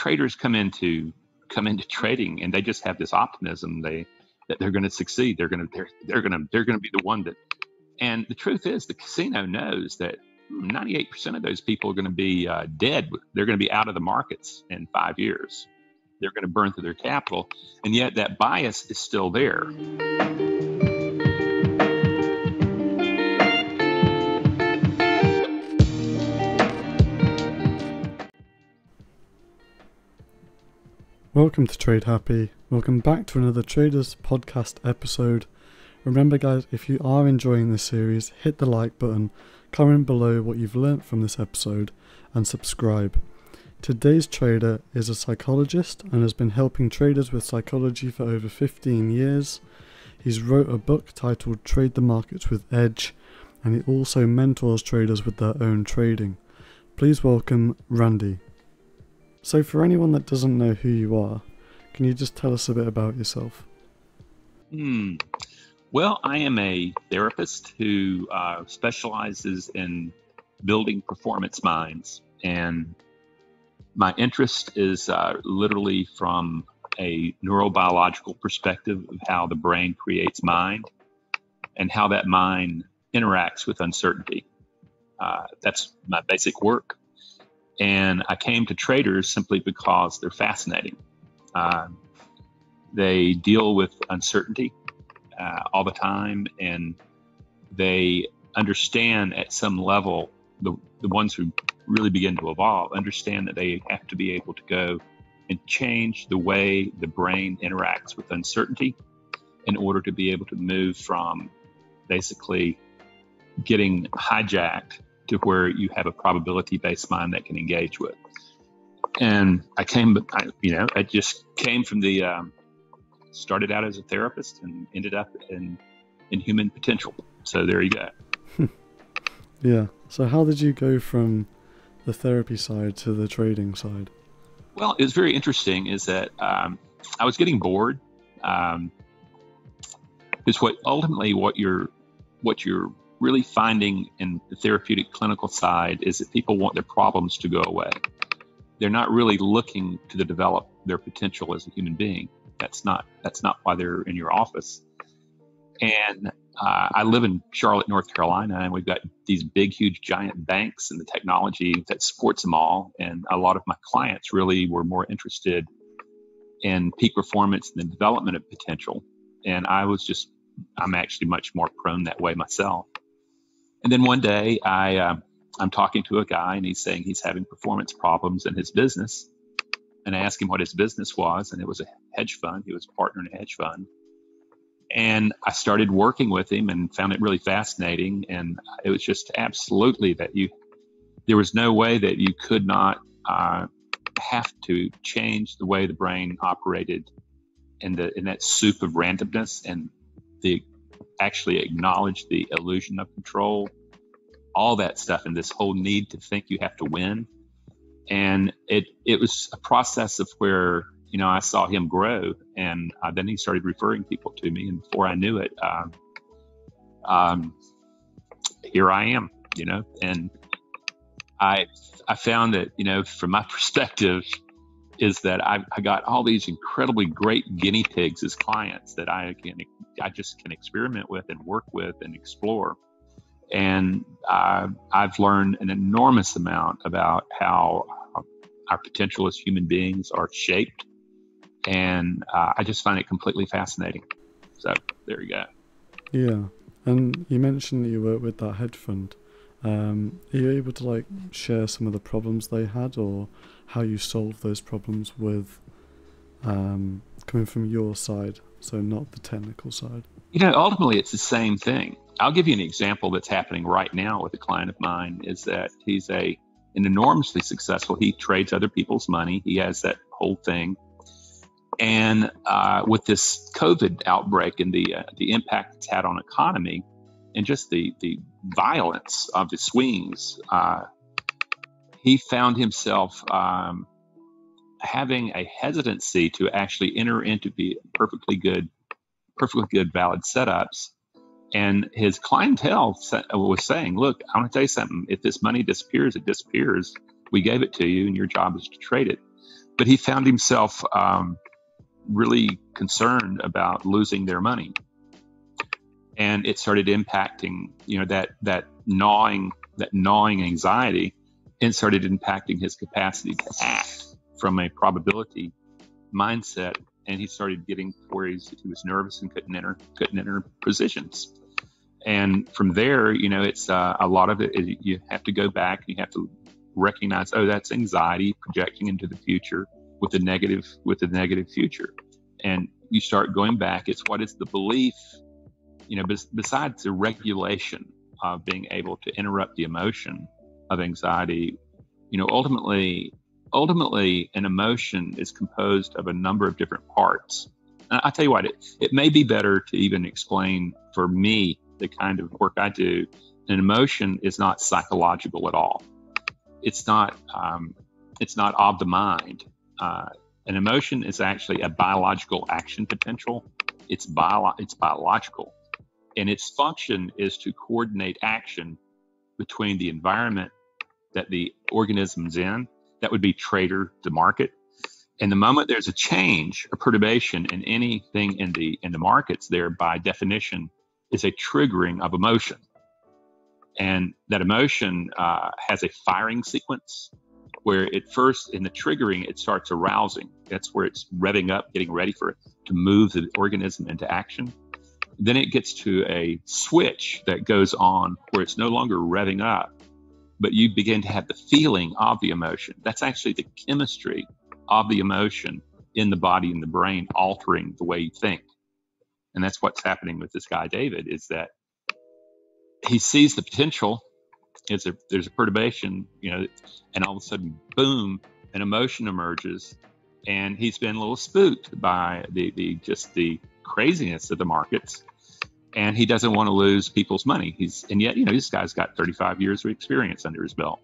traders come into come into trading and they just have this optimism they that they're going to succeed. They're going to they're, they're going to they're going to be the one that. And the truth is, the casino knows that 98% of those people are going to be uh, dead. They're going to be out of the markets in five years. They're going to burn through their capital, and yet that bias is still there. Welcome to Trade Happy. Welcome back to another Traders Podcast episode. Remember, guys, if you are enjoying this series, hit the like button, comment below what you've learnt from this episode, and subscribe. Today's trader is a psychologist and has been helping traders with psychology for over 15 years. He's wrote a book titled Trade the Markets with Edge, and he also mentors traders with their own trading. Please welcome Rande. So, for anyone that doesn't know who you are, can you just tell us a bit about yourself? Hmm. Well, I am a therapist who uh, specializes in building performance minds. And my interest is uh, literally from a neurobiological perspective of how the brain creates mind and how that mind interacts with uncertainty. Uh, that's my basic work. And I came to traders simply because they're fascinating. Uh, they deal with uncertainty uh, all the time, and they understand at some level the, the ones who really begin to evolve understand that they have to be able to go and change the way the brain interacts with uncertainty in order to be able to move from basically getting hijacked to where you have a probability based mind that can engage with. And I came, I, you know, I just came from the, um, started out as a therapist and ended up in, in human potential. So there you go. yeah. So how did you go from the therapy side to the trading side? Well, it was very interesting. Is that um, I was getting bored. Um, is what ultimately what you're what you're really finding in the therapeutic clinical side is that people want their problems to go away. They're not really looking to develop their potential as a human being. That's not that's not why they're in your office. And uh, I live in Charlotte, North Carolina, and we've got these big, huge, giant banks and the technology that supports them all. And a lot of my clients really were more interested in peak performance than development of potential. And I was just, I'm actually much more prone that way myself. And then one day I, uh, I'm talking to a guy and he's saying he's having performance problems in his business. And I asked him what his business was, and it was a hedge fund. He was a partner in a hedge fund. And I started working with him and found it really fascinating. And it was just absolutely that you, there was no way that you could not uh, have to change the way the brain operated in the in that soup of randomness and the actually acknowledge the illusion of control, all that stuff, and this whole need to think you have to win. And it it was a process of where you know I saw him grow, and uh, then he started referring people to me, and before I knew it, um, um, here I am, you know, and I I found that you know from my perspective is that I, I got all these incredibly great guinea pigs as clients that I can I just can experiment with and work with and explore. And uh, I've learned an enormous amount about how our potential as human beings are shaped, and uh, I just find it completely fascinating. So there you go. Yeah, and you mentioned that you work with that hedge fund. Um, are you able to like share some of the problems they had, or how you solve those problems with um, coming from your side, so not the technical side? You know, ultimately, it's the same thing. I'll give you an example that's happening right now with a client of mine. Is that he's a an enormously successful. He trades other people's money. He has that whole thing. And uh, with this COVID outbreak and the uh, the impact it's had on economy, and just the the violence of the swings, uh, he found himself um, having a hesitancy to actually enter into perfectly good, perfectly good valid setups. And his clientele was saying, "Look, I want to tell you something. If this money disappears, it disappears. We gave it to you, and your job is to trade it." but he found himself um, really concerned about losing their money, and it started impacting you know that that gnawing that gnawing anxiety, and started impacting his capacity to act from a probability mindset, and he started getting where he was nervous and couldn't enter couldn't enter positions. And from there, you know, it's uh, a lot of it. You have to go back. You have to recognize, oh, that's anxiety projecting into the future with a negative with a negative future, and you start going back. It's what is the belief, you know, bes- besides the regulation of being able to interrupt the emotion of anxiety. You know, ultimately, ultimately, an emotion is composed of a number of different parts. And I tell you what, it, it may be better to even explain for me the kind of work I do. An emotion is not psychological at all. It's not. Um, it's not of the mind. Uh, an emotion is actually a biological action potential. It's bio. It's biological, and its function is to coordinate action between the environment that the organism's in that would be trader to market. And the moment there's a change or perturbation in anything in the in the markets, there by definition is a triggering of emotion. And that emotion uh, has a firing sequence where it first in the triggering it starts arousing. That's where it's revving up, getting ready for it to move the organism into action. Then it gets to a switch that goes on where it's no longer revving up, but you begin to have the feeling of the emotion. That's actually the chemistry of the emotion in the body and the brain altering the way you think. And that's what's happening with this guy, David, is that he sees the potential. It's a, there's a perturbation, you know, and all of a sudden, boom, an emotion emerges. And he's been a little spooked by the, the just the craziness of the markets and he doesn't want to lose people's money. He's and yet you know this guy's got 35 years of experience under his belt.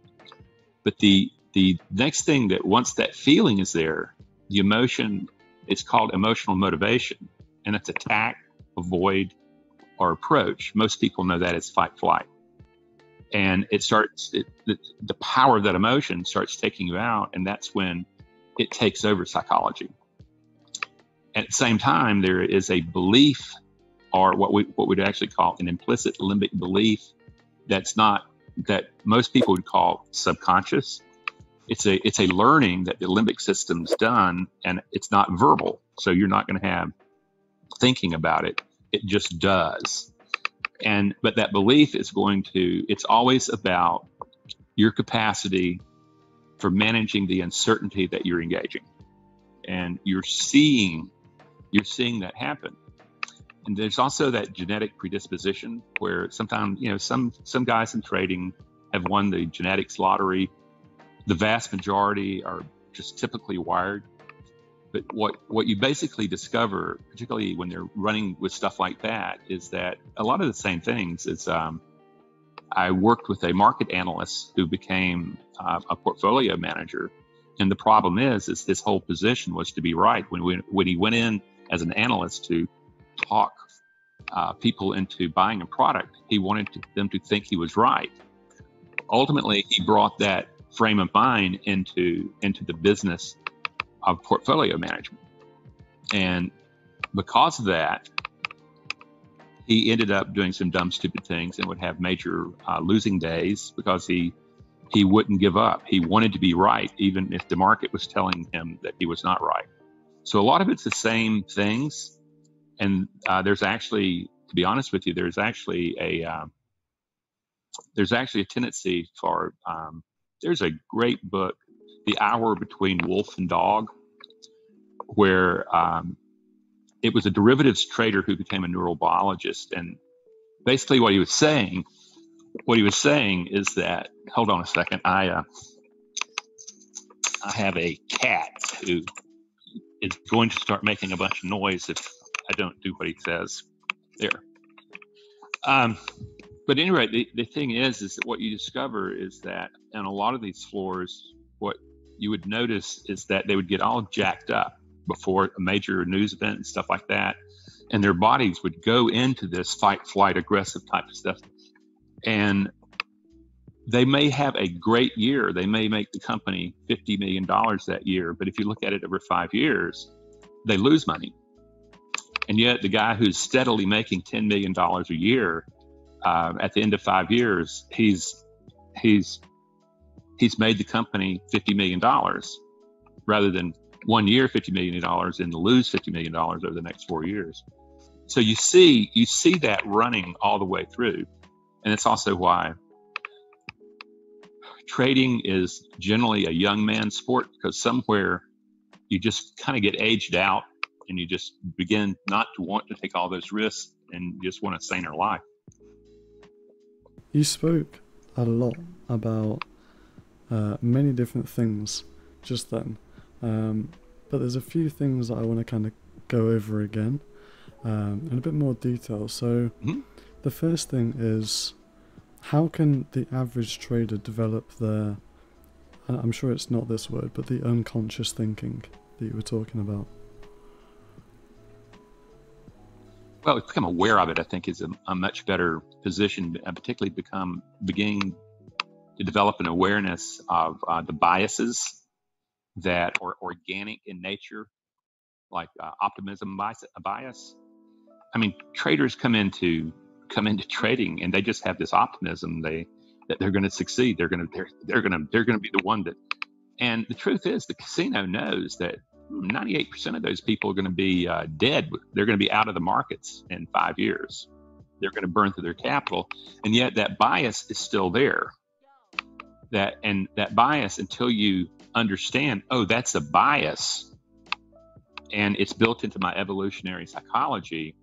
But the the next thing that once that feeling is there, the emotion it's called emotional motivation, and it's attack, avoid, or approach. Most people know that as fight flight, and it starts it, the, the power of that emotion starts taking you out, and that's when it takes over psychology. At the same time, there is a belief or what we what we'd actually call an implicit limbic belief that's not that most people would call subconscious. It's a it's a learning that the limbic system's done and it's not verbal. So you're not going to have thinking about it. It just does. And but that belief is going to it's always about your capacity for managing the uncertainty that you're engaging. And you're seeing you're seeing that happen and there's also that genetic predisposition where sometimes you know some some guys in trading have won the genetics lottery. The vast majority are just typically wired. But what what you basically discover particularly when they're running with stuff like that is that a lot of the same things is um, i worked with a market analyst who became uh, a portfolio manager. And the problem is is his whole position was to be right when we, when he went in as an analyst to talk uh, people into buying a product, he wanted to, them to think he was right. Ultimately, he brought that frame of mind into into the business of portfolio management, and because of that, he ended up doing some dumb, stupid things and would have major uh, losing days because he he wouldn't give up. He wanted to be right, even if the market was telling him that he was not right. So a lot of it's the same things and uh, there's actually, to be honest with you, there's actually a um, there's actually a tendency for um, there's a great book, The Hour Between Wolf and Dog, where um, it was a derivatives trader who became a neurobiologist, and basically what he was saying, what he was saying is that hold on a second, I uh, I have a cat who is going to start making a bunch of noise if I don't do what he says there. Um, but anyway, the, the thing is, is that what you discover is that on a lot of these floors, what you would notice is that they would get all jacked up before a major news event and stuff like that. And their bodies would go into this fight, flight, aggressive type of stuff. And they may have a great year. They may make the company $50 million that year. But if you look at it over five years, they lose money. And yet, the guy who's steadily making $10 million a year uh, at the end of five years, he's, he's, he's made the company $50 million rather than one year $50 million and lose $50 million over the next four years. So you see, you see that running all the way through. And it's also why trading is generally a young man's sport because somewhere you just kind of get aged out and you just begin not to want to take all those risks and just want a saner life. You spoke a lot about uh, many different things just then, um, but there's a few things that I want to kind of go over again um, in a bit more detail. So, mm-hmm. the first thing is how can the average trader develop their I'm sure it's not this word, but the unconscious thinking that you were talking about? Well, become aware of it, I think, is a, a much better position, and particularly become beginning to develop an awareness of uh, the biases that are organic in nature, like uh, optimism bias, bias. I mean, traders come into come into trading and they just have this optimism they that they're going to succeed. They're going to they're, they're going to they're going to be the one that. And the truth is, the casino knows that 98% of those people are going to be uh, dead. They're going to be out of the markets in five years. They're going to burn through their capital, and yet that bias is still there. That and that bias until you understand, oh, that's a bias, and it's built into my evolutionary psychology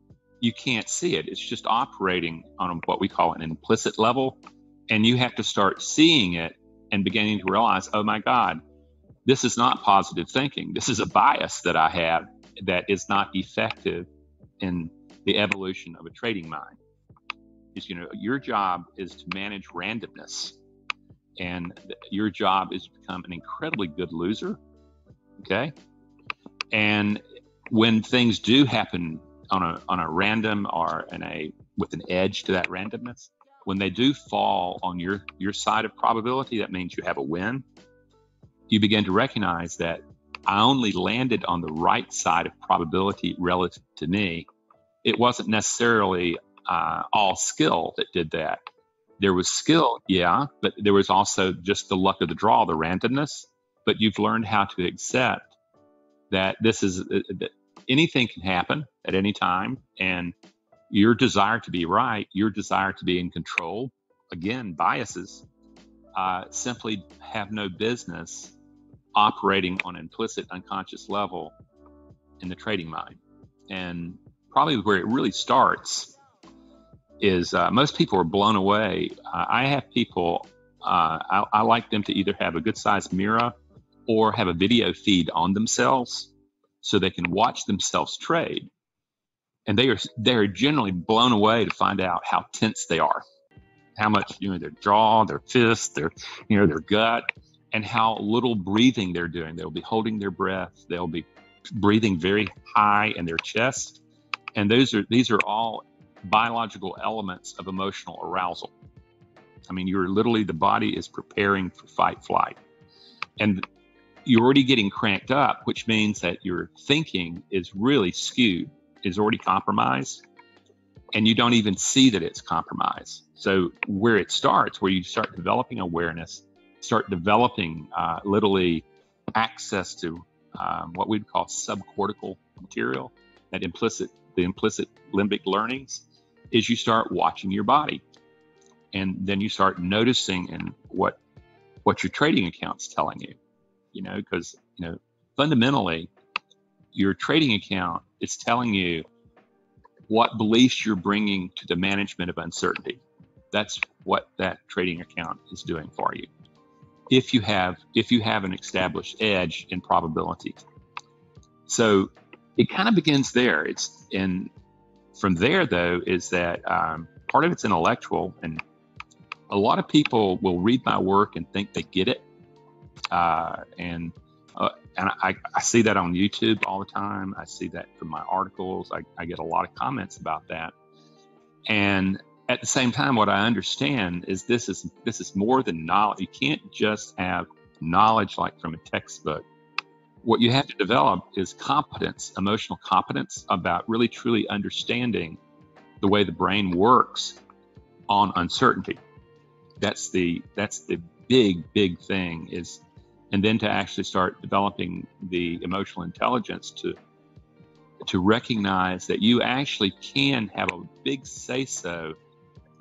you can't see it. It's just operating on what we call an implicit level. And you have to start seeing it and beginning to realize, oh my God, this is not positive thinking. This is a bias that I have that is not effective in the evolution of a trading mind. Is you know, your job is to manage randomness. And your job is to become an incredibly good loser. Okay. And when things do happen on a on a random or in a with an edge to that randomness. When they do fall on your your side of probability, that means you have a win. You begin to recognize that I only landed on the right side of probability relative to me. It wasn't necessarily uh, all skill that did that. There was skill, yeah, but there was also just the luck of the draw, the randomness. But you've learned how to accept that this is uh, that anything can happen at any time. And your desire to be right, your desire to be in control, again, biases, uh, simply have no business operating on implicit unconscious level in the trading mind. And probably where it really starts is uh, most people are blown away. Uh, I have people, uh, I, I like them to either have a good sized mirror or have a video feed on themselves so they can watch themselves trade. And they are they are generally blown away to find out how tense they are, how much you know their jaw, their fist, their you know their gut, and how little breathing they're doing. They'll be holding their breath. They'll be breathing very high in their chest, and those are these are all biological elements of emotional arousal. I mean, you're literally the body is preparing for fight flight, and you're already getting cranked up, which means that your thinking is really skewed, is already compromised, and you don't even see that it's compromised. So, where it starts, where you start developing awareness, start developing uh, literally access to um, what we'd call subcortical material, that implicit, the implicit limbic learnings, is you start watching your body. And then you start noticing and what what your trading account's telling you you know, because, you know, fundamentally, your trading account is telling you what beliefs you're bringing to the management of uncertainty. That's what that trading account is doing for you. If you have if you have an established edge in probability. So it kind of begins there. It's and from there though is that um, part of it's intellectual and a lot of people will read my work and think they get it uh, and uh, and I, I, see that on YouTube all the time. I see that from my articles. I, I, get a lot of comments about that. And at the same time, what I understand is this is this is more than knowledge. You can't just have knowledge like from a textbook. What you have to develop is competence, emotional competence about really truly understanding the way the brain works on uncertainty. That's the that's the big big thing is and then to actually start developing the emotional intelligence to to recognize that you actually can have a big say so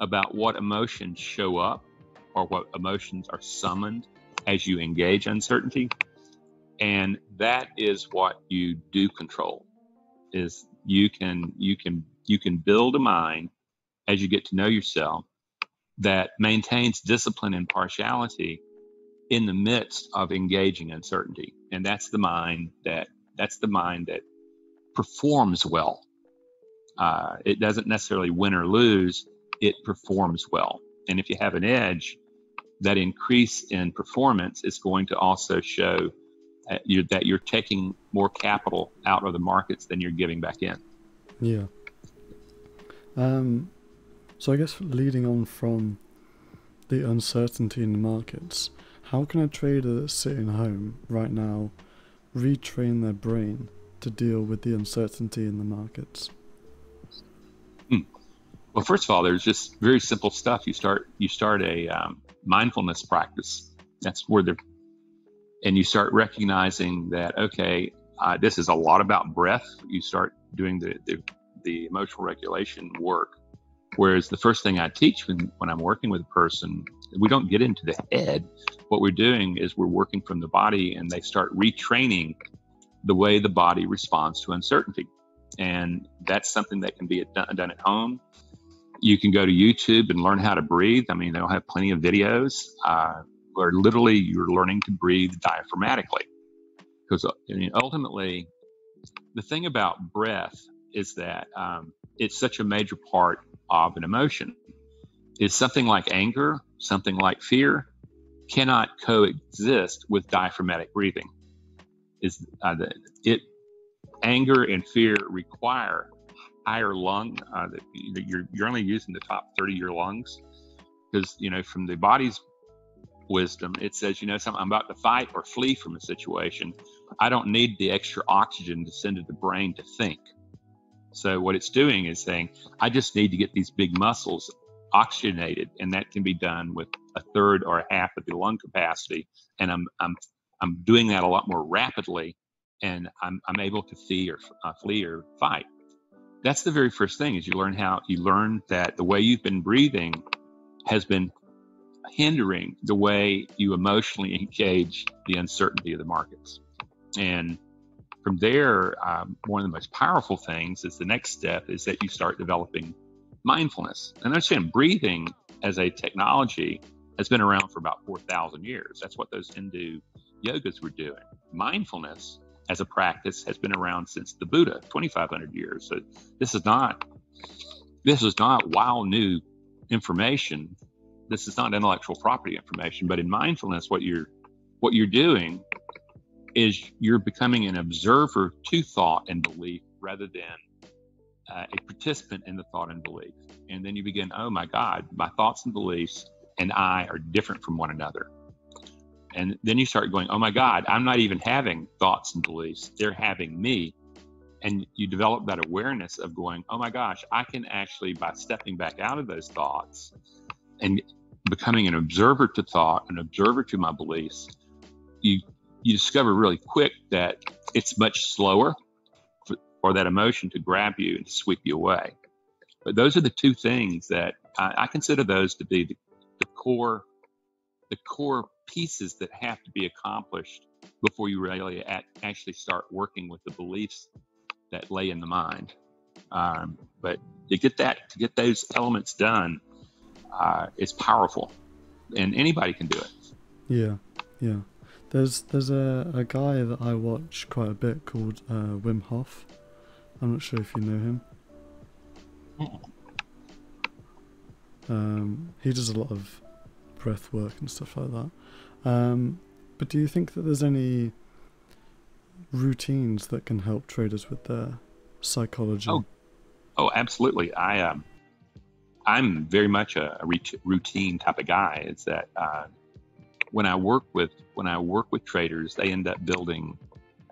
about what emotions show up or what emotions are summoned as you engage uncertainty. And that is what you do control is you can you can you can build a mind as you get to know yourself that maintains discipline and partiality in the midst of engaging uncertainty and that's the mind that that's the mind that performs well uh, it doesn't necessarily win or lose it performs well and if you have an edge that increase in performance is going to also show uh, you, that you're taking more capital out of the markets than you're giving back in. Yeah. Um, so I guess leading on from the uncertainty in the markets, how can a trader sitting home right now retrain their brain to deal with the uncertainty in the markets? Hmm. Well, first of all, there's just very simple stuff. You start you start a um, mindfulness practice. That's where the and you start recognizing that okay, uh, this is a lot about breath. You start doing the, the, the emotional regulation work. Whereas the first thing I teach when, when I'm working with a person, we don't get into the head. What we're doing is we're working from the body, and they start retraining the way the body responds to uncertainty. And that's something that can be done, at home. You can go to YouTube and learn how to breathe. I mean, they'll have plenty of videos uh, where literally you're learning to breathe diaphragmatically. Because I mean, ultimately, the thing about breath is that um, it's such a major part of an emotion. Is something like anger, something like fear, cannot coexist with diaphragmatic breathing. Is uh, it anger and fear require higher lung. Uh, you're you're only using the top 30 of your lungs because you know from the body's wisdom it says you know something I'm about to fight or flee from a situation. I don't need the extra oxygen to send to the brain to think. So what it's doing is saying I just need to get these big muscles oxygenated, and that can be done with a third or a half of the lung capacity. And I'm I'm I'm doing that a lot more rapidly, and I'm I'm able to flee or uh, flee or fight that's the very first thing is you learn how you learn that the way you've been breathing has been hindering the way you emotionally engage the uncertainty of the markets and from there um, one of the most powerful things is the next step is that you start developing mindfulness and understand breathing as a technology has been around for about 4000 years that's what those hindu yogas were doing mindfulness as a practice has been around since the Buddha, 2,500 years. So this is not this is not wild new information. This is not intellectual property information. But in mindfulness, what you're what you're doing is you're becoming an observer to thought and belief rather than uh, a participant in the thought and belief. And then you begin, oh my God, my thoughts and beliefs and I are different from one another. And then you start going, oh my God, I'm not even having thoughts and beliefs. They're having me. And you develop that awareness of going, oh my gosh, I can actually, by stepping back out of those thoughts and becoming an observer to thought, an observer to my beliefs, you, you discover really quick that it's much slower for, for that emotion to grab you and to sweep you away. But those are the two things that I, I consider those to be the, the core the core pieces that have to be accomplished before you really actually start working with the beliefs that lay in the mind. Um, but to get that, to get those elements done, uh, is powerful, and anybody can do it. Yeah, yeah. There's there's a, a guy that I watch quite a bit called uh, Wim Hof. I'm not sure if you know him. Um, he does a lot of breath work and stuff like that. Um, but do you think that there's any routines that can help traders with their psychology? Oh, oh, absolutely. I um, I'm very much a, a routine type of guy. Is that uh, when I work with when I work with traders, they end up building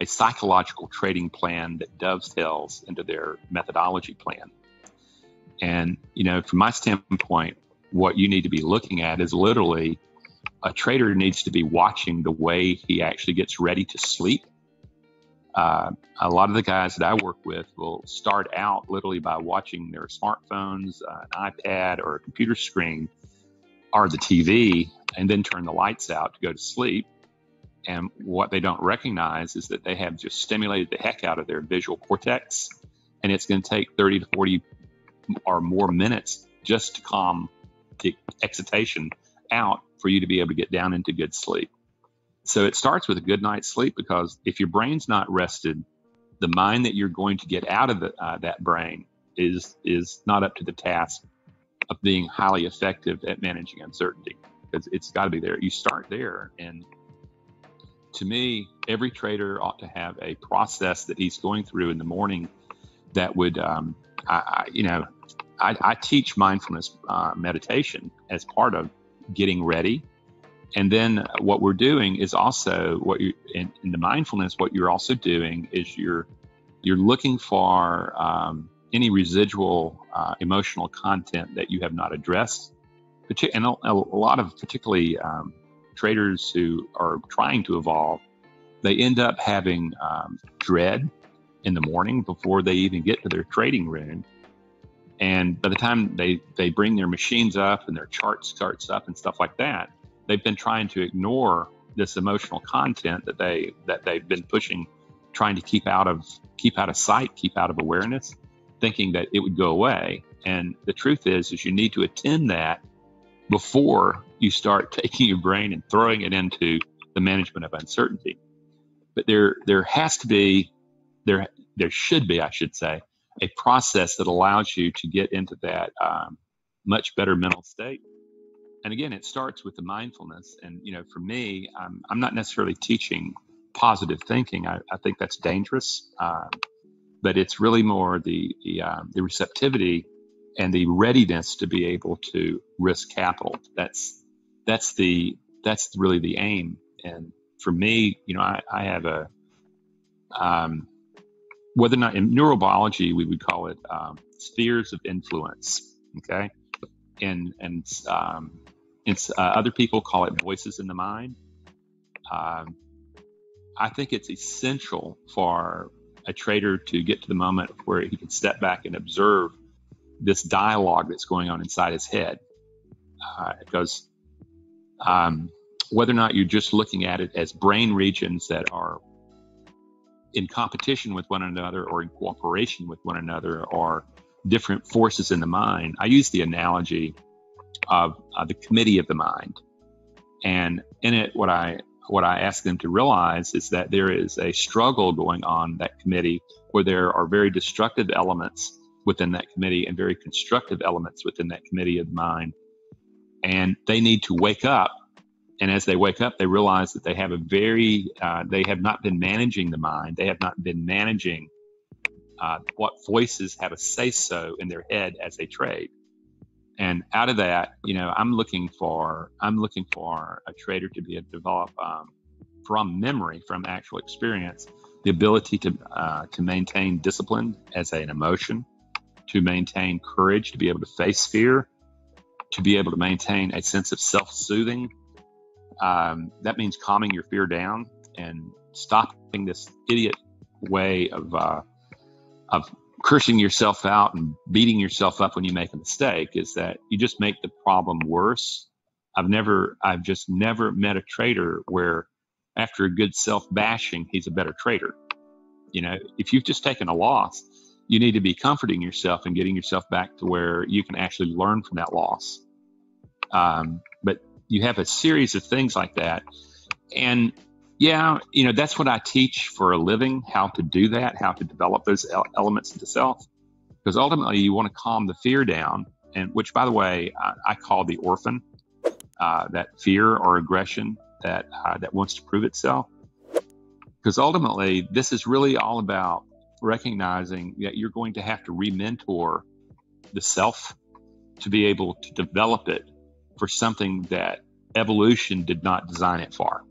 a psychological trading plan that dovetails into their methodology plan. And you know, from my standpoint, what you need to be looking at is literally a trader needs to be watching the way he actually gets ready to sleep. Uh, a lot of the guys that I work with will start out literally by watching their smartphones, uh, an iPad, or a computer screen, or the TV, and then turn the lights out to go to sleep. And what they don't recognize is that they have just stimulated the heck out of their visual cortex, and it's going to take 30 to 40 or more minutes just to calm the excitation out for you to be able to get down into good sleep. So it starts with a good night's sleep because if your brain's not rested, the mind that you're going to get out of the, uh, that brain is is not up to the task of being highly effective at managing uncertainty because it's got to be there. You start there, and to me, every trader ought to have a process that he's going through in the morning that would, um, I, I, you know, I, I teach mindfulness uh, meditation as part of getting ready. And then what we're doing is also what you in, in the mindfulness. What you're also doing is you're you're looking for um, any residual uh, emotional content that you have not addressed. And a, lot of particularly um, traders who are trying to evolve, they end up having um, dread in the morning before they even get to their trading room and by the time they, they bring their machines up and their chart starts up and stuff like that, they've been trying to ignore this emotional content that they that they've been pushing, trying to keep out of keep out of sight, keep out of awareness, thinking that it would go away. And the truth is, is you need to attend that before you start taking your brain and throwing it into the management of uncertainty. But there there has to be there there should be, I should say, a process that allows you to get into that um, much better mental state. And again, it starts with the mindfulness. And, you know, for me, I'm, I'm not necessarily teaching positive thinking. I, I think that's dangerous. Um, but it's really more the, the, um, the receptivity and the readiness to be able to risk capital. That's, that's the, that's really the aim. And for me, you know, I, I have a, um, whether or not in neurobiology we would call it um, spheres of influence. Okay, and and um, it's uh, other people call it voices in the mind. Um, I think it's essential for a trader to get to the moment where he can step back and observe this dialogue that's going on inside his head, uh, because um, whether or not you're just looking at it as brain regions that are in competition with one another or in cooperation with one another or different forces in the mind. I use the analogy of uh, the committee of the mind. And in it, what I what I ask them to realize is that there is a struggle going on that committee where there are very destructive elements within that committee and very constructive elements within that committee of mind. And they need to wake up and as they wake up, they realize that they have a very, uh, they have not been managing the mind. They have not been managing uh, what voices have a say so in their head as they trade. And out of that, you know, I'm looking for, I'm looking for a trader to be to develop um, from memory, from actual experience, the ability to uh, to maintain discipline as an emotion, to maintain courage, to be able to face fear, to be able to maintain a sense of self-soothing um, that means calming your fear down and stopping this idiot way of uh, of cursing yourself out and beating yourself up when you make a mistake. Is that you just make the problem worse? I've never, I've just never met a trader where after a good self bashing, he's a better trader. You know, if you've just taken a loss, you need to be comforting yourself and getting yourself back to where you can actually learn from that loss. Um, but you have a series of things like that. And yeah, you know, that's what I teach for a living, how to do that, how to develop those elements into self. Because ultimately you want to calm the fear down, and which by the way, I, I call the orphan, uh, that fear or aggression that uh, that wants to prove itself. Because ultimately, this is really all about recognizing that you're going to have to re-mentor the self to be able to develop it for something that evolution did not design it for.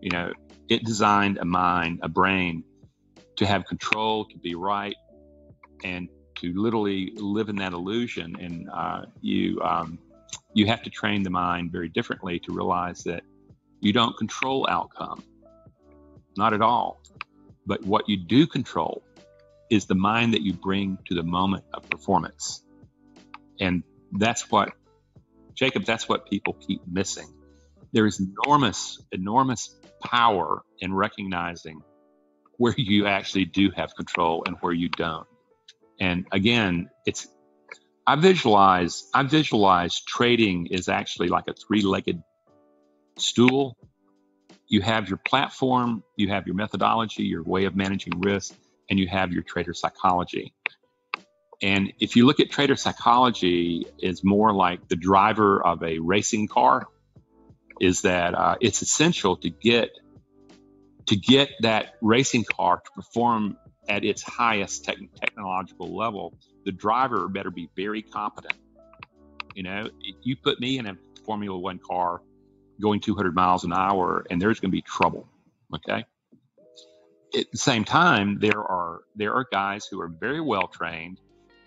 You know, it designed a mind, a brain to have control, to be right, and to literally live in that illusion. And uh, you um, you have to train the mind very differently to realize that you don't control outcome, not at all. But what you do control is the mind that you bring to the moment of performance, and that's what Jacob. That's what people keep missing. There is enormous, enormous power in recognizing where you actually do have control and where you don't. And again, it's I visualize I visualize trading is actually like a three-legged stool. You have your platform, you have your methodology, your way of managing risk, and you have your trader psychology. And if you look at trader psychology, is more like the driver of a racing car. Is that uh, it's essential to get to get that racing car to perform at its highest te- technological level, the driver better be very competent. You know, you put me in a Formula One car going 200 miles an hour, and there's going to be trouble. Okay. At the same time, there are there are guys who are very well trained,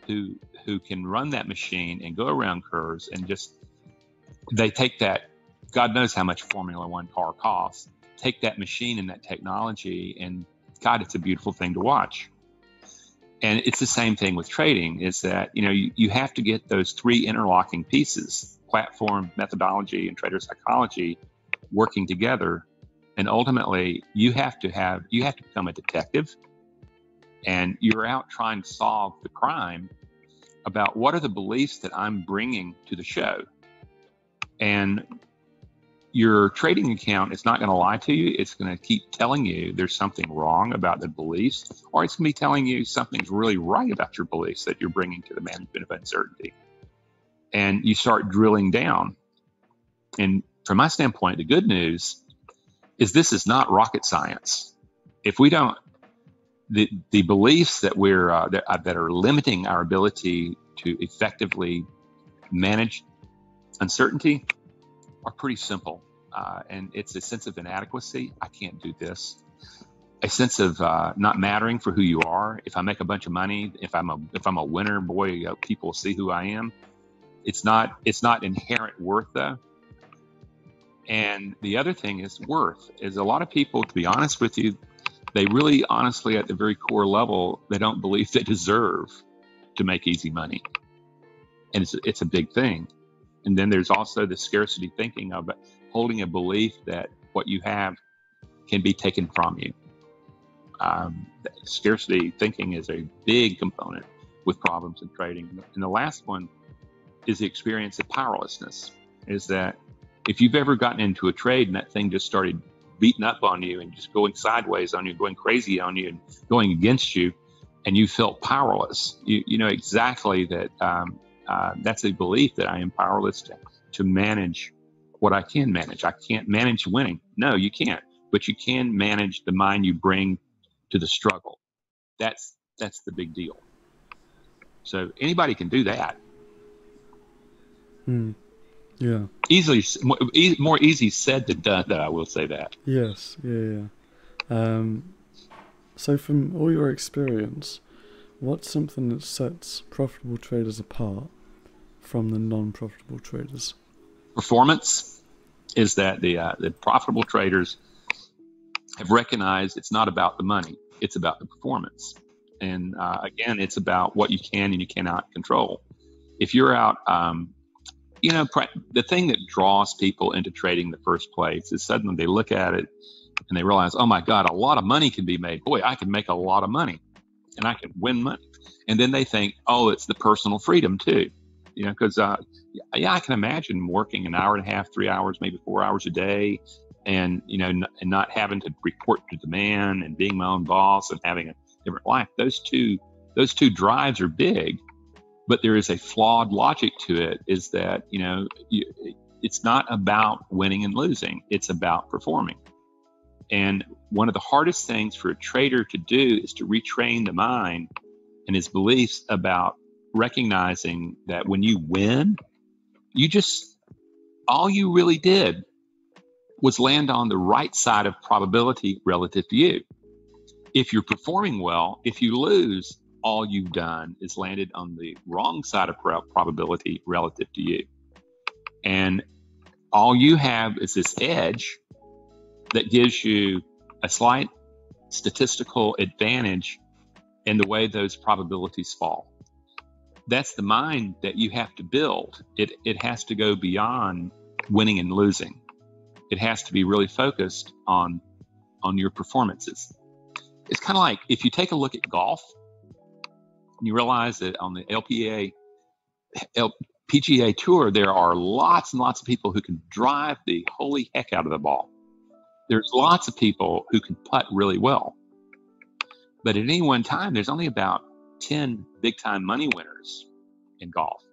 who who can run that machine and go around curves and just they take that. God knows how much Formula One car costs take that machine and that technology and God, it's a beautiful thing to watch. And it's the same thing with trading is that, you know, you, you have to get those three interlocking pieces, platform, methodology, and trader psychology working together. And ultimately you have to have, you have to become a detective and you're out trying to solve the crime about what are the beliefs that I'm bringing to the show. And your trading account is not going to lie to you. It's going to keep telling you there's something wrong about the beliefs, or it's going to be telling you something's really right about your beliefs that you're bringing to the management of uncertainty. And you start drilling down. And from my standpoint, the good news is this is not rocket science. If we don't, the, the beliefs that we're uh, that, uh, that are limiting our ability to effectively manage uncertainty are pretty simple. Uh, and it's a sense of inadequacy. I can't do this. A sense of uh, not mattering for who you are. If I make a bunch of money, if I'm a if I'm a winner, boy, uh, people see who I am. It's not it's not inherent worth though. And the other thing is worth. Is a lot of people, to be honest with you, they really honestly at the very core level, they don't believe they deserve to make easy money, and it's it's a big thing. And then there's also the scarcity thinking of holding a belief that what you have can be taken from you. Um, scarcity thinking is a big component with problems in trading. And the last one is the experience of powerlessness. Is that if you've ever gotten into a trade and that thing just started beating up on you and just going sideways on you, going crazy on you, and going against you, and you felt powerless, you, you know exactly that um, uh, that's a belief that I am powerless to, to manage what I can manage. I can't manage winning. No, you can't. But you can manage the mind you bring to the struggle. That's that's the big deal. So anybody can do that. Hmm. Yeah. Easily, more easy said than done. That I will say that. Yes. Yeah. Yeah. Um, so, from all your experience, what's something that sets profitable traders apart from the non-profitable traders? Performance is that the uh, the profitable traders have recognized it's not about the money; it's about the performance. And uh, again, it's about what you can and you cannot control. If you're out, um, you know, the thing that draws people into trading in the first place is suddenly they look at it and they realize, oh my God, a lot of money can be made. Boy, I can make a lot of money and I can win money. And then they think, oh, it's the personal freedom too you know, because uh, yeah, I can imagine working an hour and a half, three hours, maybe four hours a day, and you know, n- and not having to report to the man and being my own boss and having a different life. Those two, those two drives are big, but there is a flawed logic to it. Is that you know, you, it's not about winning and losing; it's about performing. And one of the hardest things for a trader to do is to retrain the mind and his beliefs about recognizing that when you win, you just all you really did was land on the right side of probability relative to you. If you're performing well, if you lose, all you've done is landed on the wrong side of probability relative to you. And all you have is this edge that gives you a slight statistical advantage in the way those probabilities fall. That's the mind that you have to build. It, it has to go beyond winning and losing. It has to be really focused on on your performances. It's kind of like if you take a look at golf, you realize that on the LPA PGA Tour, there are lots and lots of people who can drive the holy heck out of the ball. There's lots of people who can putt really well. But at any one time, there's only about 10 big time money winners in golf.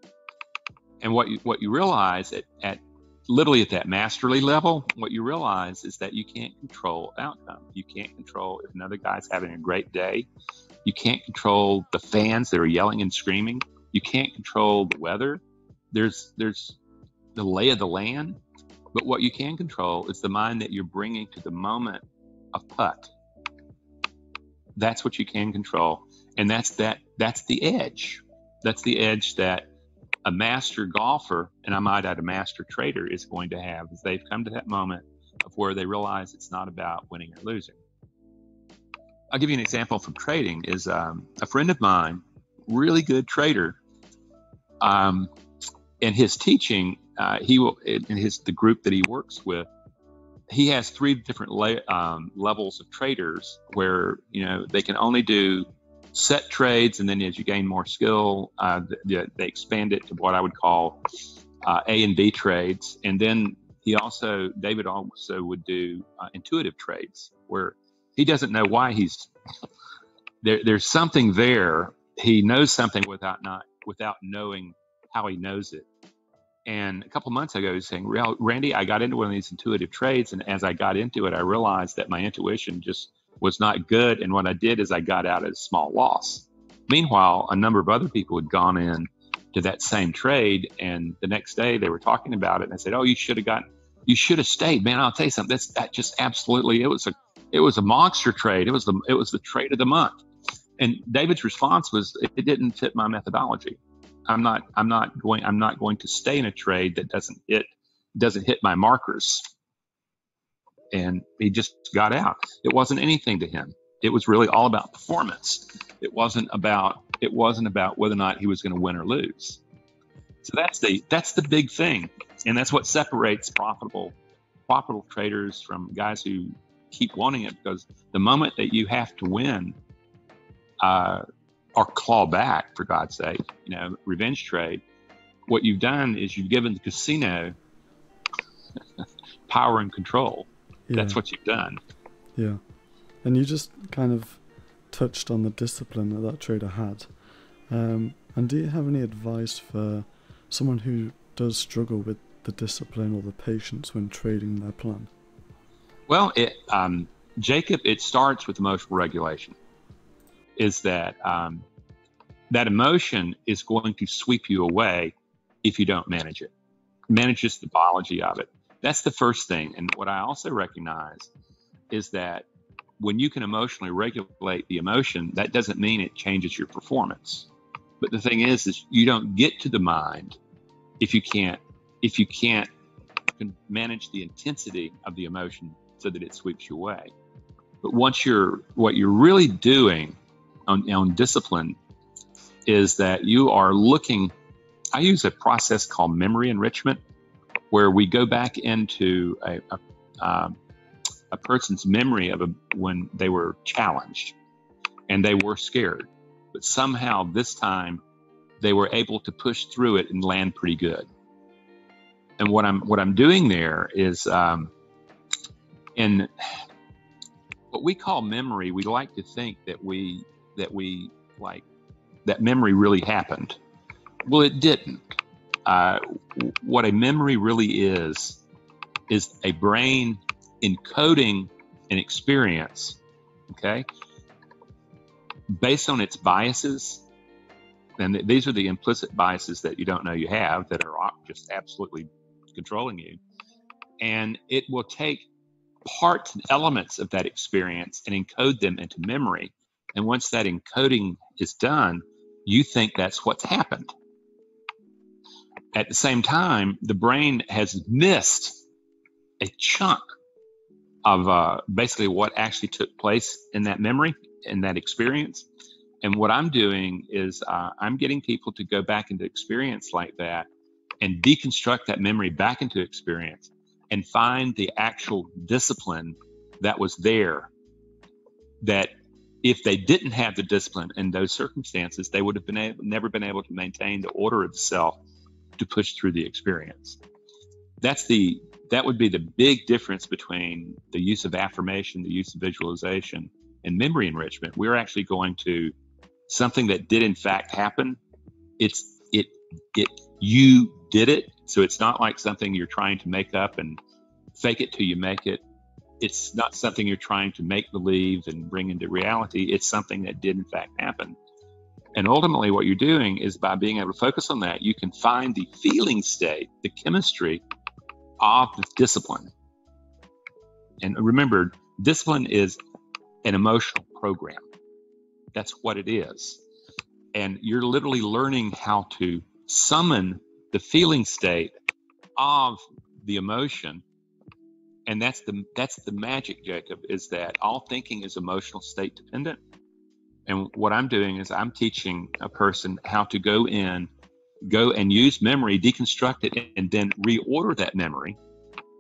And what you, what you realize at, at literally at that masterly level, what you realize is that you can't control outcome. You can't control if another guy's having a great day. You can't control the fans that are yelling and screaming. You can't control the weather. There's there's the lay of the land, but what you can control is the mind that you're bringing to the moment of putt. That's what you can control, and that's that. That's the edge. That's the edge that a master golfer, and I might add a master trader, is going to have as they've come to that moment of where they realize it's not about winning or losing. I'll give you an example from trading. Is um, a friend of mine, really good trader, um, in his teaching, uh, he will in his the group that he works with. He has three different le- um, levels of traders where you know they can only do set trades, and then as you gain more skill, uh, they, they expand it to what I would call uh, A and B trades. And then he also, David also would do uh, intuitive trades where he doesn't know why he's there. There's something there. He knows something without not without knowing how he knows it. And a couple months ago, he was saying, Rande, I got into one of these intuitive trades. And as I got into it, I realized that my intuition just was not good. And what I did is I got out at a small loss. Meanwhile, a number of other people had gone in to that same trade. And the next day they were talking about it. And I said, Oh, you should have gotten, you should have stayed, man. I'll tell you something. That's that just absolutely, it was a, it was a monster trade. It was the, it was the trade of the month. And David's response was, it didn't fit my methodology. I'm not, I'm not going, I'm not going to stay in a trade that doesn't hit, doesn't hit my markers and he just got out. It wasn't anything to him. It was really all about performance. It wasn't about it wasn't about whether or not he was going to win or lose. So that's the that's the big thing, and that's what separates profitable profitable traders from guys who keep wanting it. Because the moment that you have to win, uh, or claw back, for God's sake, you know, revenge trade, what you've done is you've given the casino power and control yeah. that's what you've done. Yeah. And you just kind of touched on the discipline that that trader had. Um, and do you have any advice for someone who does struggle with the discipline or the patience when trading their plan? Well, it, um, Jacob, it starts with emotional regulation. Is that um, that emotion is going to sweep you away if you don't manage it. Manages the biology of it. That's the first thing. And what I also recognize is that when you can emotionally regulate the emotion, that doesn't mean it changes your performance. But the thing is, is you don't get to the mind if you can't if you can't manage the intensity of the emotion so that it sweeps you away. But once you're what you're really doing on, on discipline is that you are looking. I use a process called memory enrichment where we go back into a, a, uh, a person's memory of a, when they were challenged and they were scared. But somehow this time they were able to push through it and land pretty good. And what I'm what I'm doing there is um, in what we call memory. We like to think that we that we like that memory really happened. Well, it didn't. Uh, what a memory really is, is a brain encoding an experience, okay, based on its biases And th- these are the implicit biases that you don't know you have that are just absolutely controlling you. And it will take parts and elements of that experience and encode them into memory. And once that encoding is done, you think that's what's happened. At the same time, the brain has missed a chunk of uh, basically what actually took place in that memory, in that experience. And what I'm doing is uh, I'm getting people to go back into experience like that and deconstruct that memory back into experience and find the actual discipline that was there that if they didn't have the discipline in those circumstances, they would have been able, never been able to maintain the order of the self to push through the experience. That's the that would be the big difference between the use of affirmation, the use of visualization, and memory enrichment. We're actually going to something that did in fact happen. It's it it you did it, so it's not like something you're trying to make up and fake it till you make it it's not something you're trying to make believe and bring into reality. It's something that did in fact happen. And ultimately, what you're doing is by being able to focus on that, you can find the feeling state, the chemistry of the discipline. And remember, discipline is an emotional program. That's what it is. And you're literally learning how to summon the feeling state of the emotion and that's the that's the magic jacob is that all thinking is emotional state dependent. And what i'm doing is i'm teaching a person how to go in go and use memory deconstruct it and then reorder that memory.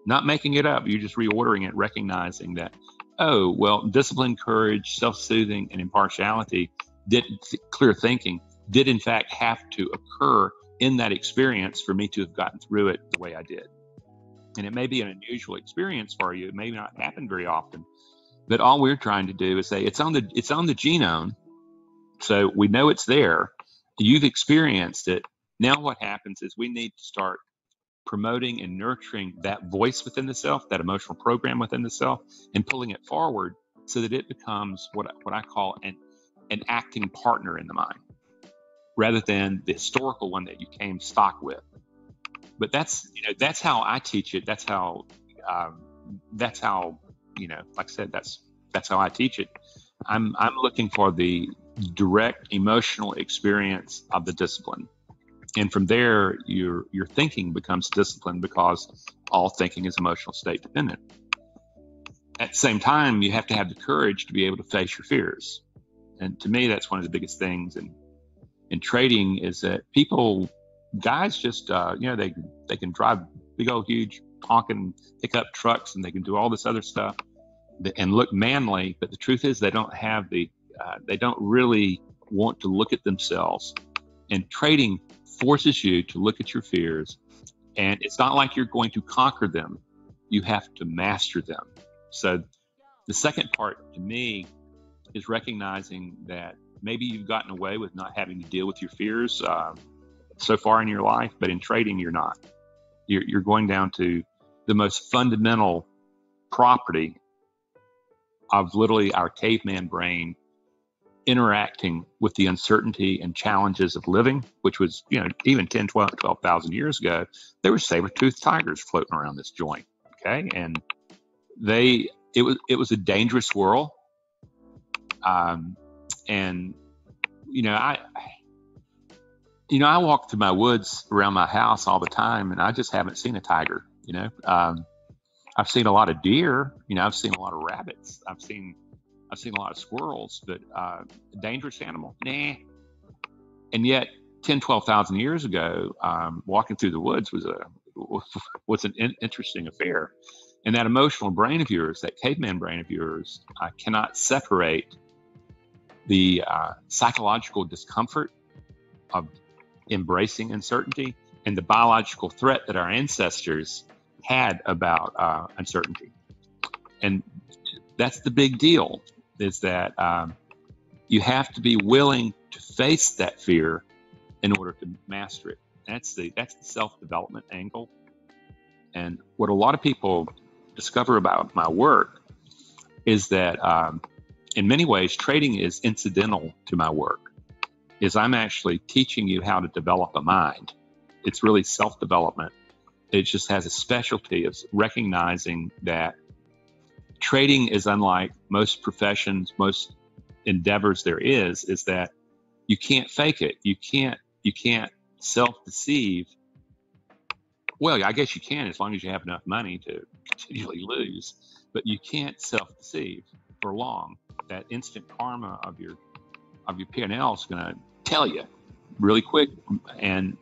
Not making it up you're just reordering it recognizing that oh well discipline courage self-soothing and impartiality did clear thinking did in fact have to occur in that experience for me to have gotten through it the way i did and it may be an unusual experience for you. It may not happen very often. But all we're trying to do is say it's on the it's on the genome. So we know it's there. You've experienced it. Now what happens is we need to start promoting and nurturing that voice within the self, that emotional program within the self, and pulling it forward so that it becomes what what I call an an acting partner in the mind, rather than the historical one that you came stock with but that's you know that's how I teach it. That's how um, that's how you know, like I said, that's that's how I teach it. I'm I'm looking for the direct emotional experience of the discipline, and from there, your your thinking becomes discipline because all thinking is emotional state dependent. At the same time, you have to have the courage to be able to face your fears, and to me, that's one of the biggest things. in in trading is that people guys just uh, you know they they can drive big old huge honking pickup trucks and they can do all this other stuff and look manly but the truth is they don't have the uh, they don't really want to look at themselves. And trading forces you to look at your fears. And it's not like you're going to conquer them. You have to master them. So the second part to me is recognizing that maybe you've gotten away with not having to deal with your fears uh, so far in your life, but in trading, you're not. You're, you're going down to the most fundamental property of literally our caveman brain interacting with the uncertainty and challenges of living, which was, you know, even 10, 12, 12,000 years ago, there were saber-toothed tigers floating around this joint. Okay. And they, it was, it was a dangerous world. Um, and, you know, I, you know, I walk through my woods around my house all the time, and I just haven't seen a tiger. You know, um, I've seen a lot of deer. You know, I've seen a lot of rabbits. I've seen I've seen a lot of squirrels, but uh, dangerous animal, nah. And yet, 10, 12,000 years ago, um, walking through the woods was a was an in- interesting affair. And that emotional brain of yours, that caveman brain of yours, I cannot separate the uh, psychological discomfort of embracing uncertainty and the biological threat that our ancestors had about uh, uncertainty. And that's the big deal is that um, you have to be willing to face that fear in order to master it. That's the that's the self-development angle. And what a lot of people discover about my work is that um, in many ways trading is incidental to my work is I'm actually teaching you how to develop a mind. It's really self development. It just has a specialty of recognizing that trading is unlike most professions, most endeavors there is, is that you can't fake it. You can't you can't self deceive. Well, I guess you can as long as you have enough money to continually lose, but you can't self deceive for long. That instant karma of your of your P&L is going to tell you really quick. And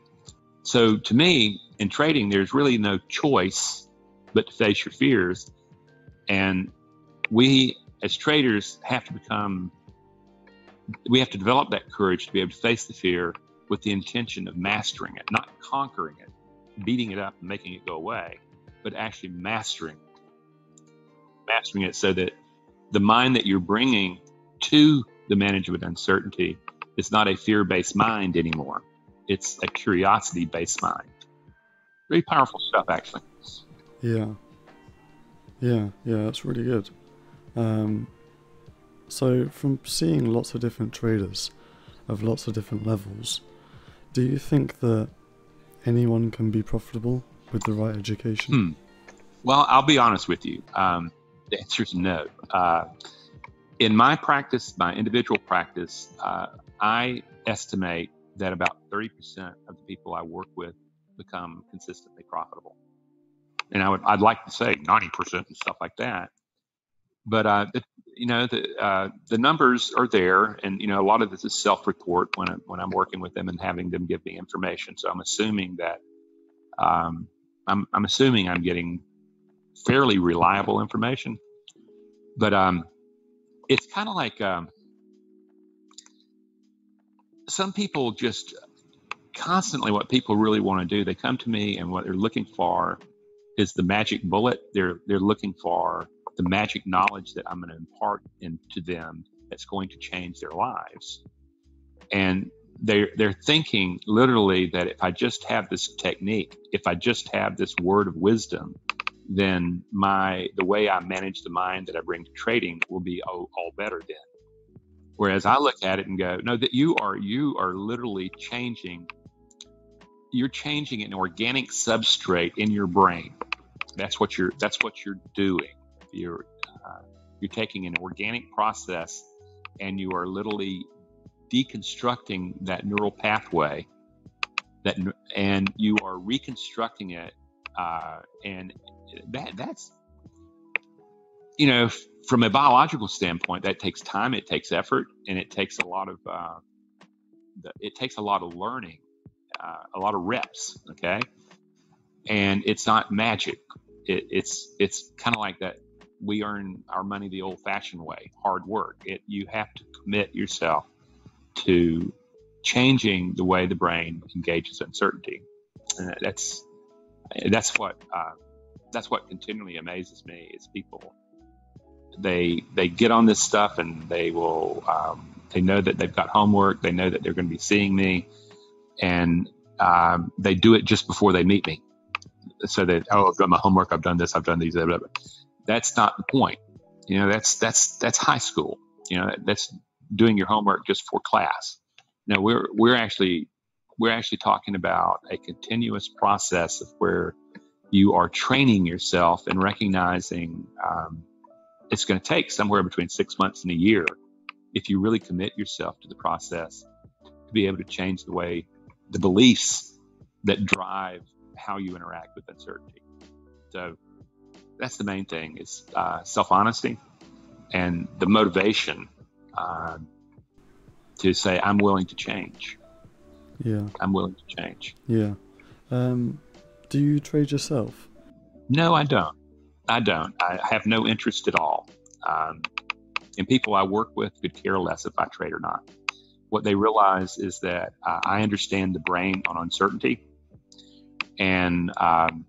so to me, in trading, there's really no choice but to face your fears. And we as traders have to become we have to develop that courage to be able to face the fear with the intention of mastering it, not conquering it, beating it up and making it go away, but actually mastering mastering it so that the mind that you're bringing to the management of uncertainty is not a fear-based mind anymore. It's a curiosity-based mind. Very powerful stuff, actually. Yeah. Yeah, yeah, that's really good. Um, so, from seeing lots of different traders of lots of different levels, do you think that anyone can be profitable with the right education? Hmm. Well, I'll be honest with you. Um, the answer is no. Uh, in my practice, my individual practice, uh, I estimate that about 30% of the people I work with become consistently profitable. And I would, I'd like to say 90% and stuff like that but uh, the, you know the uh, the numbers are there, and you know a lot of this is self-report when I'm, when I'm working with them and having them give me information. So I'm assuming that um, I'm I'm assuming I'm getting fairly reliable information, but um, it's kind of like um, some people just constantly what people really want to do. They come to me and what they're looking for is the magic bullet. They're they're looking for the magic knowledge that I'm going to impart into them that's going to change their lives. And they're, they're thinking literally that if I just have this technique, if I just have this word of wisdom, then my the way I manage the mind that I bring to trading will be all, all better then. Whereas I look at it and go, no, that you are you are literally changing. You're changing an organic substrate in your brain. That's what you're. That's what you're doing. You're uh, you're taking an organic process and you are literally deconstructing that neural pathway that and you are reconstructing it uh, and that that's you know from a biological standpoint that takes time it takes effort and it takes a lot of uh, it takes a lot of learning uh, a lot of reps okay? And it's not magic. It, it's it's kind of like that we earn our money the old-fashioned way, hard work. It, you have to commit yourself to changing the way the brain engages uncertainty, and that's that's what uh, that's what continually amazes me is people they they get on this stuff and they will um, they know that they've got homework, they know that they're going to be seeing me, and um, they do it just before they meet me. So that oh, I've done my homework, I've done this, I've done these, blah, blah, blah that's not the point. You know, that's that's that's high school. You know, that's doing your homework just for class. No, we're we're actually we're actually talking about a continuous process of where you are training yourself and recognizing um, it's going to take somewhere between six months and a year if you really commit yourself to the process to be able to change the way the beliefs that drive how you interact with uncertainty. So that's the main thing is uh, self-honesty and the motivation uh, to say i'm willing to change. Yeah. I'm willing to change. Yeah. Um, do you trade yourself no i don't i don't i have no interest at all um, and people i work with could care less if i trade or not what they realize is that uh, i understand the brain on uncertainty and um,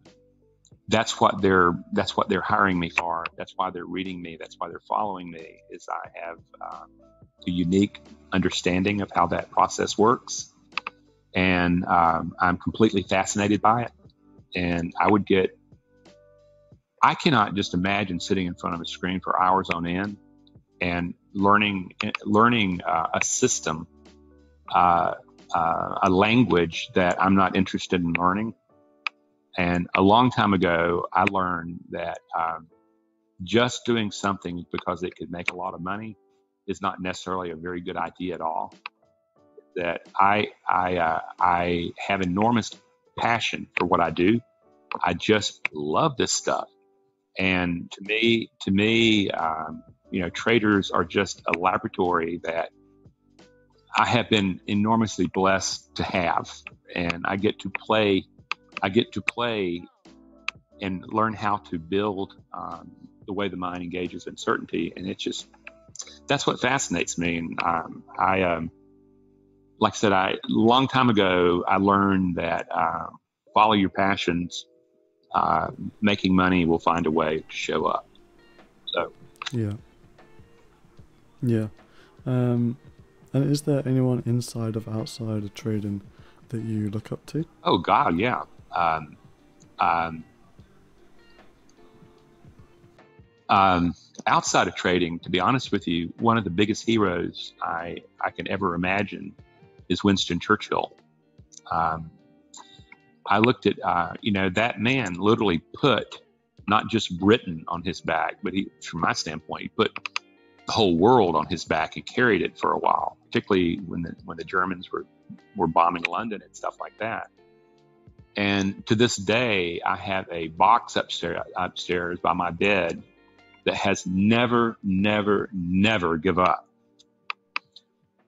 that's what they're that's what they're hiring me for. That's why they're reading me. That's why they're following me. Is I have um, a unique understanding of how that process works, and um, I'm completely fascinated by it. And I would get. I cannot just imagine sitting in front of a screen for hours on end and learning learning uh, a system uh, uh, a language that I'm not interested in learning. And a long time ago, I learned that um, just doing something because it could make a lot of money is not necessarily a very good idea at all. That I I uh, I have enormous passion for what I do. I just love this stuff, and to me, to me, um, you know, traders are just a laboratory that I have been enormously blessed to have, and I get to play. I get to play and learn how to build um, the way the mind engages in uncertainty, and it's just that's what fascinates me. And um, I, um, like I said, I a long time ago I learned that uh, follow your passions. Uh, making money will find a way to show up. So yeah, yeah. Um, and is there anyone inside of outside of trading that you look up to? Oh God, yeah. Um, um, um, outside of trading, to be honest with you, one of the biggest heroes I I can ever imagine is Winston Churchill. Um, I looked at, uh, you know, that man literally put not just Britain on his back, but he, from my standpoint, he put the whole world on his back and carried it for a while, particularly when the when the Germans were were bombing London and stuff like that. And to this day, I have a box upstairs upstairs by my bed that has never, never, never give up.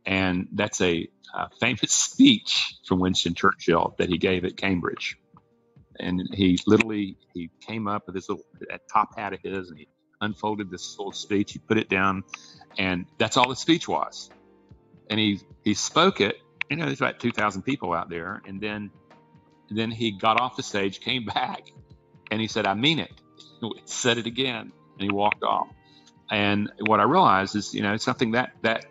And that's a, a famous speech from Winston Churchill that he gave at Cambridge. And he literally he came up with this little top hat of his and he unfolded this little speech. He put it down, and that's all the speech was. And he he spoke it. You know, there's about two thousand people out there, and then then he got off the stage, came back, and he said, "I mean it." said it again, and he walked off. And what I realized is, you know, something that that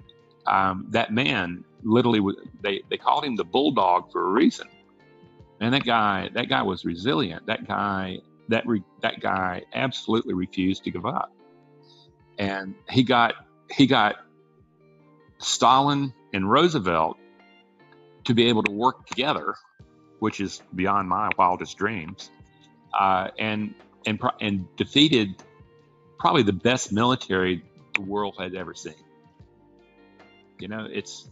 um, that man literally they they called him the bulldog for a reason. And that guy that guy was resilient. That guy that re, that guy absolutely refused to give up, and he got he got Stalin and Roosevelt to be able to work together, which is beyond my wildest dreams, uh, and and and defeated probably the best military the world had ever seen. You know, it's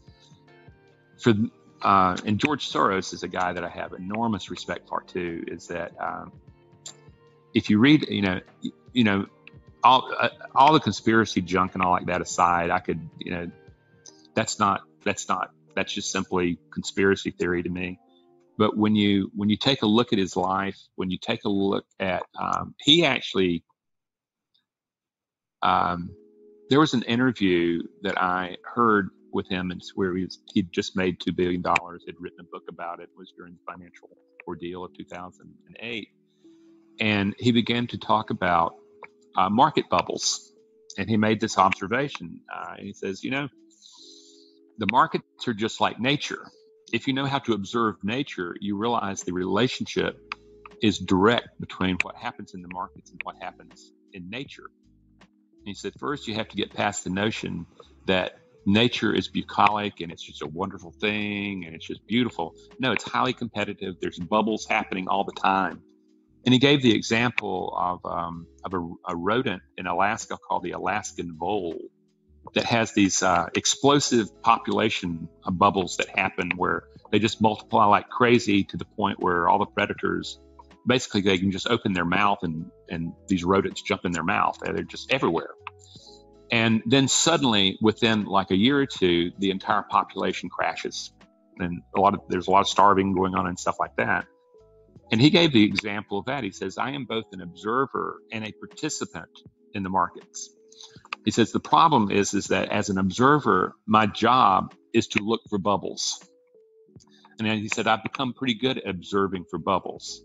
for uh, and George Soros is a guy that I have enormous respect for too. Is that um, if you read, you know, you know, all uh, all the conspiracy junk and all like that aside, I could, you know, that's not that's not that's just simply conspiracy theory to me. But when you when you take a look at his life, when you take a look at, um, he actually, um, there was an interview that I heard with him, and where he he'd just made two billion dollars, had written a book about it, was during the financial ordeal of 2008 and he began to talk about uh, market bubbles. And he made this observation. Uh, he says, you know, the markets are just like nature. If you know how to observe nature, you realize the relationship is direct between what happens in the markets and what happens in nature. And he said, first, you have to get past the notion that nature is bucolic and it's just a wonderful thing and it's just beautiful. No, it's highly competitive. There's bubbles happening all the time. And he gave the example of, um, of a, a, rodent in Alaska called the Alaskan vole that has these uh, explosive population bubbles that happen where they just multiply like crazy to the point where all the predators basically they can just open their mouth and, and these rodents jump in their mouth. They're just everywhere. And then suddenly, within like a year or two, the entire population crashes, and a lot of there's a lot of starving going on and stuff like that. And he gave the example of that. He says, I am both an observer and a participant in the markets. He says, the problem is, is that as an observer, my job is to look for bubbles. And he said, I've become pretty good at observing for bubbles.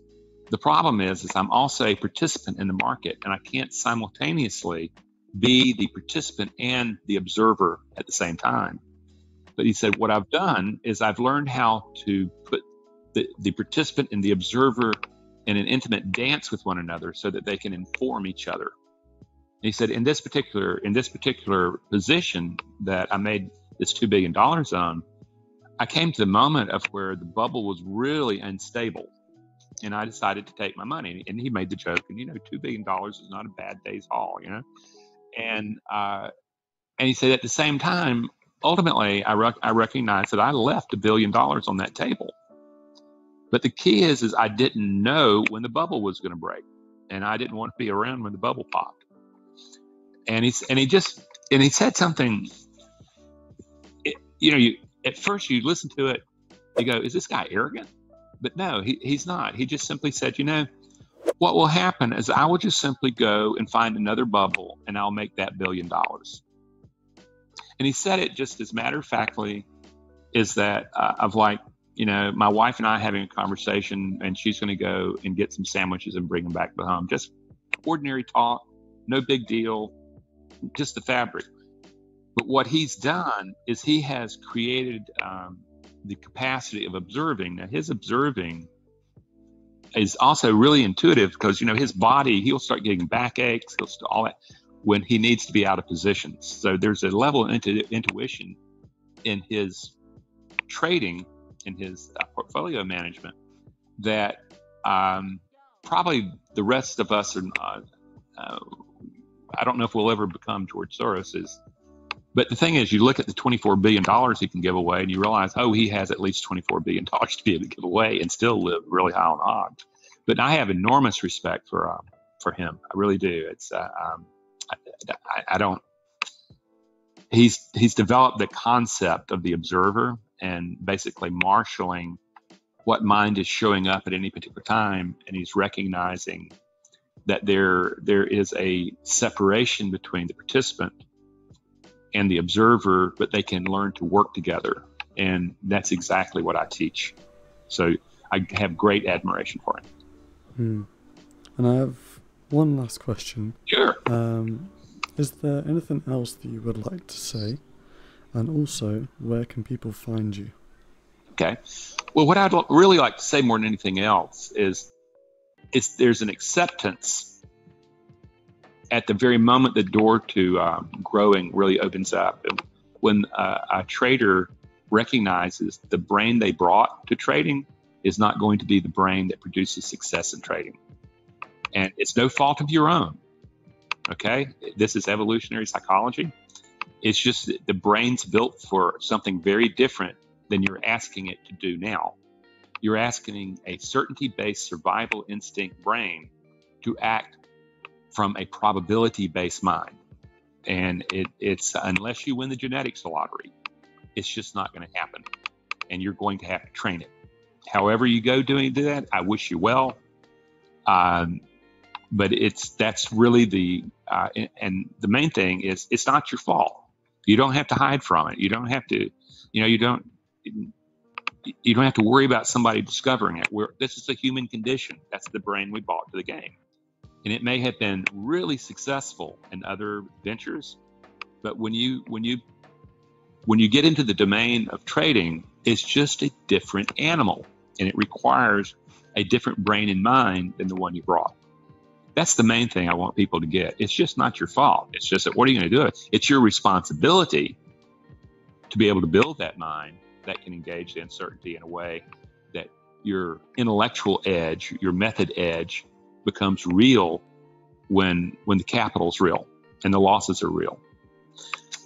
The problem is, is I'm also a participant in the market and I can't simultaneously be the participant and the observer at the same time. But he said, what I've done is I've learned how to put the, the participant and the observer in an intimate dance with one another so that they can inform each other. He said, in this particular in this particular position that I made this two billion dollars on, I came to the moment of where the bubble was really unstable, and I decided to take my money. And he made the joke, and you know, two billion dollars is not a bad day's haul, you know. And uh, and he said at the same time, ultimately, I rec- I recognized that I left a billion dollars on that table. But the key is, is I didn't know when the bubble was going to break, and I didn't want to be around when the bubble popped. And he's and he just and he said something. It, you know, you at first you listen to it, you go, "Is this guy arrogant?" But no, he, he's not. He just simply said, "You know, what will happen is I will just simply go and find another bubble, and I'll make that billion dollars." And he said it just as matter of factly, is that uh, of like you know, my wife and I having a conversation, and she's going to go and get some sandwiches and bring them back home. Just ordinary talk, no big deal, just the fabric. But what he's done is he has created um, the capacity of observing. Now, his observing is also really intuitive because you know his body he'll start getting backaches, he'll start all that when he needs to be out of positions. So there's a level of intu- intuition in his trading in his uh, portfolio management that um, probably the rest of us are. not uh, I don't know if we'll ever become George Soros. But the thing is, you look at the $24 billion he can give away, and you realize, oh, he has at least $24 billion to be able to give away and still live really high on odds. But I have enormous respect for uh, for him. I really do. It's uh, um, I, I, don't. He's he's developed the concept of the observer and basically marshaling what mind is showing up at any particular time, and he's recognizing that there there is a separation between the participant and the observer, but they can learn to work together, and that's exactly what I teach. So I have great admiration for him. Hmm. And I have one last question. Sure. Um, is there anything else that you would like to say? And also, where can people find you? Okay. Well, what I'd really like to say more than anything else is, is there's an acceptance at the very moment the door to um, growing really opens up. When uh, a trader recognizes the brain they brought to trading is not going to be the brain that produces success in trading. And it's no fault of your own. Okay. This is evolutionary psychology. It's just the brain's built for something very different than you're asking it to do now. You're asking a certainty based survival instinct brain to act from a probability based mind. And it, it's unless you win the genetics lottery, it's just not going to happen. And you're going to have to train it. However, you go doing that, I wish you well. Um, but it's that's really the uh, and the main thing is it's not your fault. You don't have to hide from it. You don't have to, you know, you don't you don't have to worry about somebody discovering it. We're, this is a human condition. That's the brain we bought to the game. And it may have been really successful in other ventures, but when you when you when you get into the domain of trading, it's just a different animal and it requires a different brain and mind than the one you brought. That's the main thing I want people to get. It's just not your fault. It's just that what are you going to do? It's your responsibility to be able to build that mind that can engage the uncertainty in a way that your intellectual edge, your method edge, becomes real when when the capital is real and the losses are real.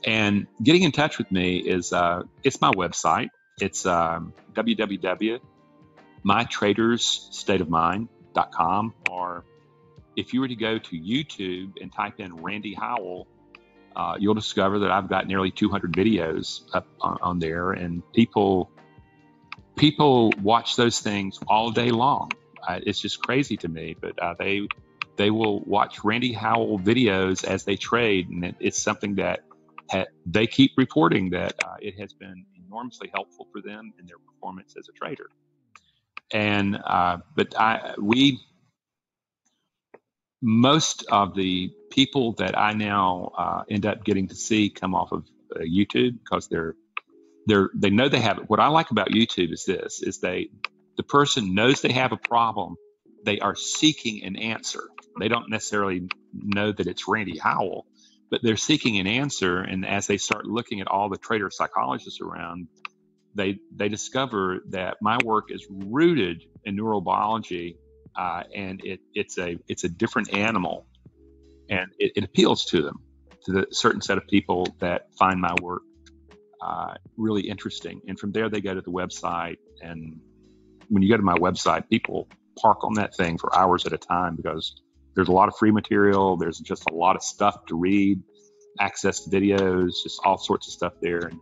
And getting in touch with me is uh, it's my website. It's um, www.mytradersstateofmind.com or if you were to go to YouTube and type in Rande Howell, uh, you'll discover that I've got nearly 200 videos up on, on, there, and people people watch those things all day long. Uh, it's just crazy to me, but uh, they they will watch Rande Howell videos as they trade, and it, it's something that ha- they keep reporting that uh, it has been enormously helpful for them in their performance as a trader. And uh, but I we most of the people that I now uh, end up getting to see come off of uh, YouTube because they're they're they know they have it. What I like about YouTube is this: is they the person knows they have a problem, they are seeking an answer. They don't necessarily know that it's Rande Howell, but they're seeking an answer. And as they start looking at all the trader psychologists around, they they discover that my work is rooted in neurobiology, uh, and it, it's a it's a different animal, and it, it appeals to them, to the certain set of people that find my work uh, really interesting. And from there, they go to the website, and when you go to my website, people park on that thing for hours at a time because there's a lot of free material. There's just a lot of stuff to read, access to videos, just all sorts of stuff there. And,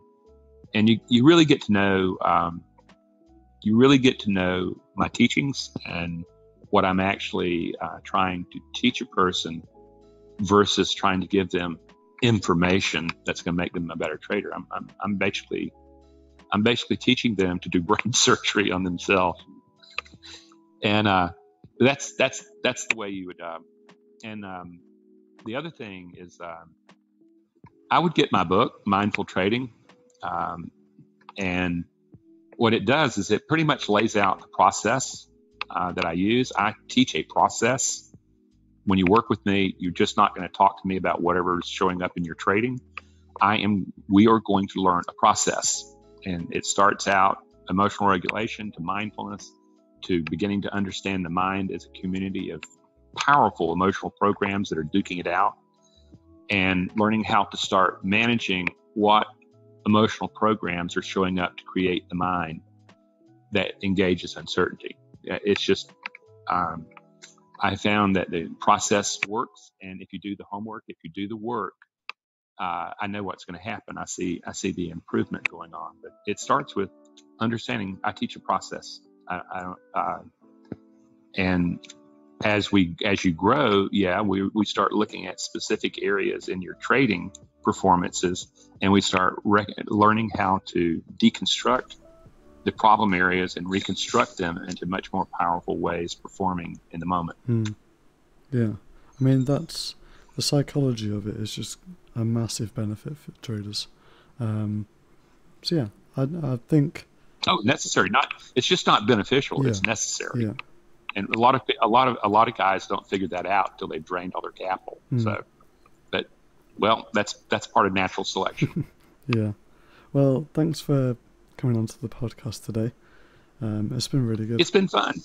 and you, you really get to know, um, you really get to know my teachings and what I'm actually uh, trying to teach a person versus trying to give them information that's going to make them a better trader. I'm, I'm, I'm basically, I'm basically teaching them to do brain surgery on themselves. And, uh, that's that's that's the way you would. Uh, and um, the other thing is, um, I would get my book, Mindful Trading, um, and what it does is it pretty much lays out the process uh, that I use. I teach a process. When you work with me, you're just not going to talk to me about whatever's showing up in your trading. I am. We are going to learn a process, and it starts out emotional regulation to mindfulness to beginning to understand the mind as a community of powerful emotional programs that are duking it out and learning how to start managing what emotional programs are showing up to create the mind that engages uncertainty. It's just, um, I found that the process works, and if you do the homework, if you do the work, uh, I know what's going to happen. I see, I see the improvement going on. But it starts with understanding. I teach a process. I, I don't, uh, and as we as you grow, yeah, we we start looking at specific areas in your trading performances, and we start rec- learning how to deconstruct the problem areas and reconstruct them into much more powerful ways performing in the moment. Mm. Yeah, I mean that's the psychology of it is just a massive benefit for traders. Um, so yeah, I, I think Oh, necessary. Not. It's just not beneficial. Yeah. It's necessary. Yeah. And a lot of a lot of a lot of guys don't figure that out till they've drained all their capital. Mm. So, but well, that's that's part of natural selection. yeah. Well, thanks for coming onto the podcast today. Um, it's been really good. It's been fun.